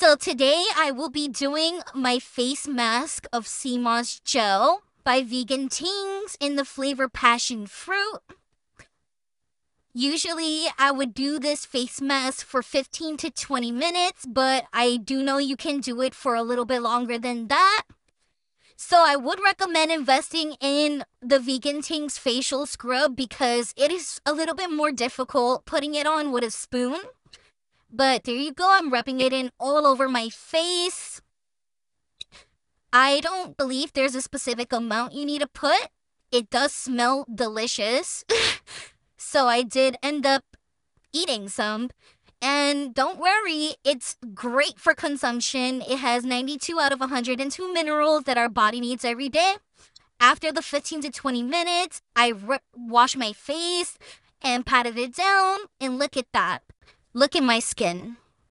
So today I will be doing my face mask of sea moss gel by Vegan Tingz in the flavor passion fruit. Usually I would do this face mask for 15 to 20 minutes, but I do know you can do it for a little bit longer than that. So I would recommend investing in the Vegan Tingz facial scrub because it is a little bit more difficult putting it on with a spoon. But there you go, I'm rubbing it in all over my face. I don't believe there's a specific amount you need to put. It does smell delicious. so I did end up eating some. And don't worry, it's great for consumption. It has 92 out of 102 minerals that our body needs every day. After the 15 to 20 minutes, I re- wash my face and patted it down, and look at that. Look at my skin.